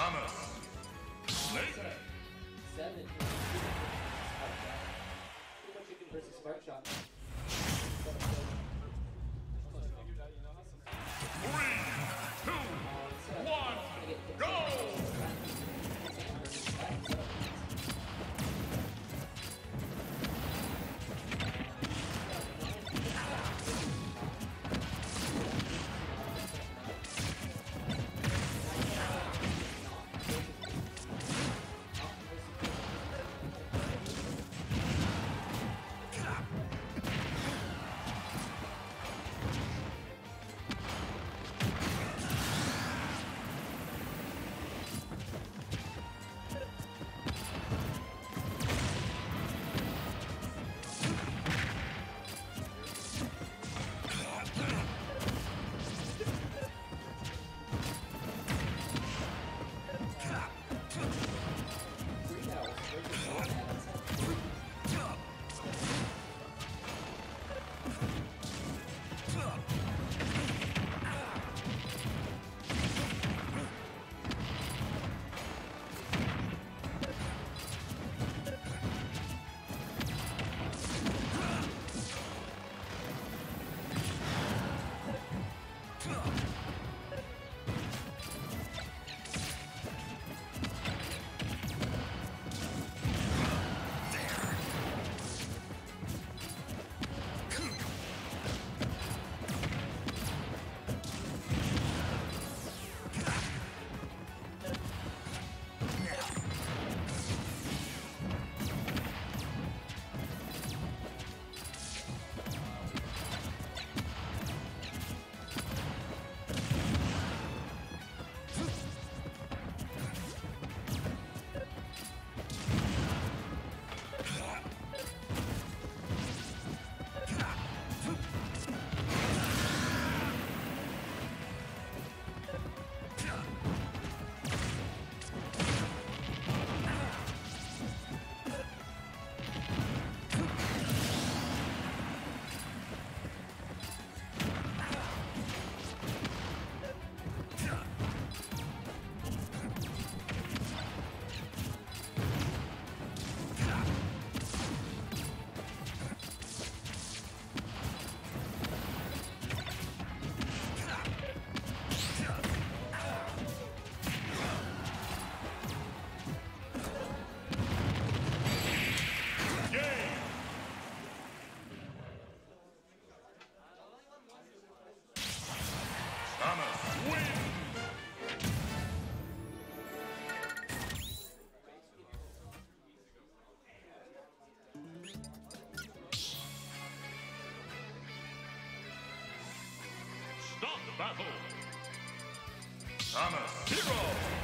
Snake. Seven. Pretty much chicken versus Spark Shot. Game. Battle. Thomas Hero.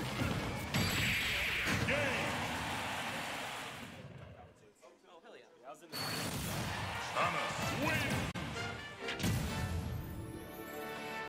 you